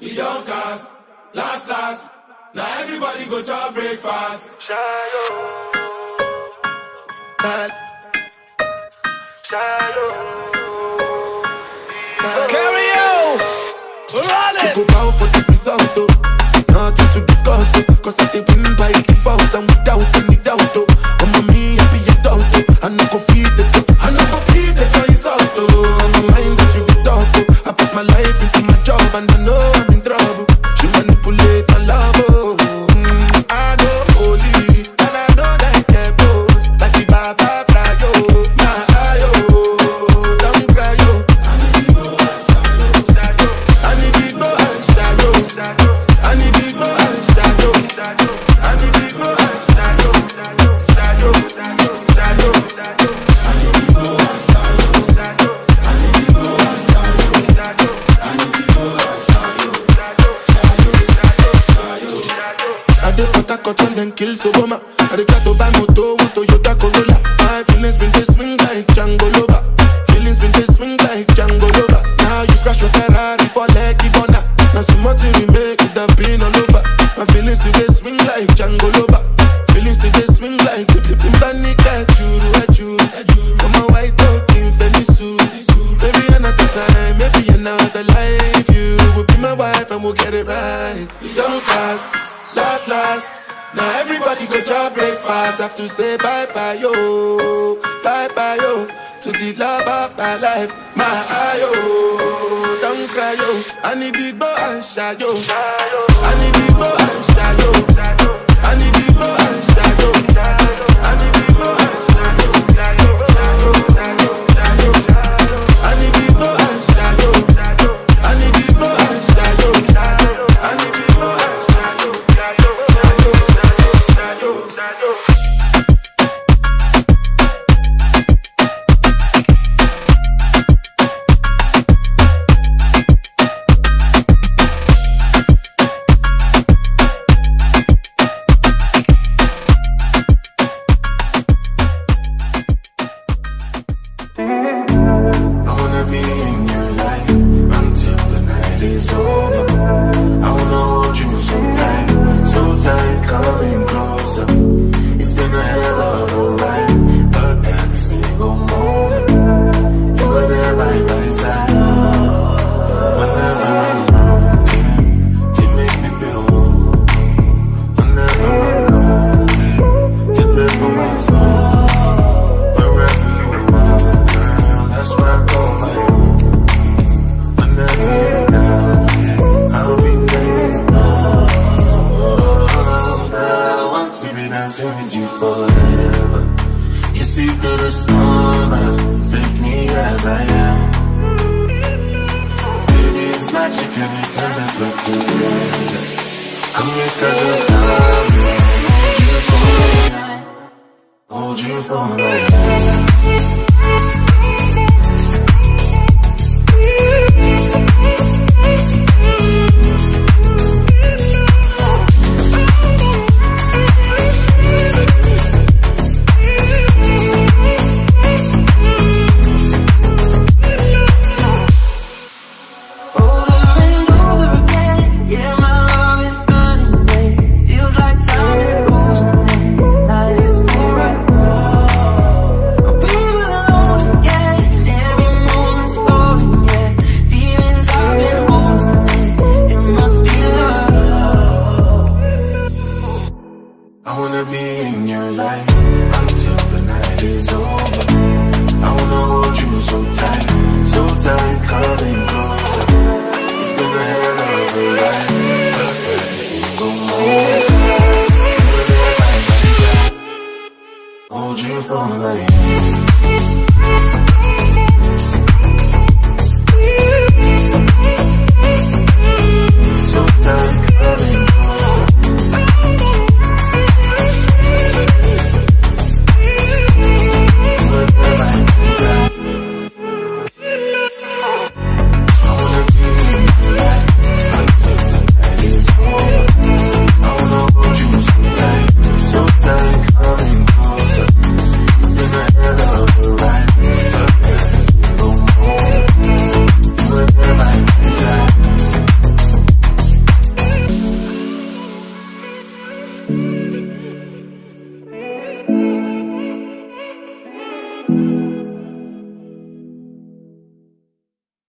e don cast. Last, last. Now everybody go to breakfast. Carry on! Run it! Go bow for the result, oh. Nothing to discuss, oh. Cause I did win by default and without any job and I know I'm. Kill Soboma. I did got moto Toyota Corolla. My feelings been they swing like Django Lover. Feelings been they swing like Django Lover. Now you crash your Ferrari for Lucky Bona. Now so much you make it have been all over. My feelings today swing like Django Lover. Feelings today swing like Timbani Kachuru Achuru. Come on, white talking Felisu. Maybe another time, maybe another life. You will be my wife and we'll get it right. Don't fast, last, last. Now everybody go to breakfast. Have to say bye bye yo, bye bye yo to the love of my life, my ayo. Don't cry yo, I need big boy and Shayo. I need big boy you forever. You see through the storm, and take me as I am. Baby, it's magic, and we turn that look together. Come here, cause it's time. Hold you for life. I wanna be in your life until the night is over. I wanna hold you so tight, so tight, coming close. Hey.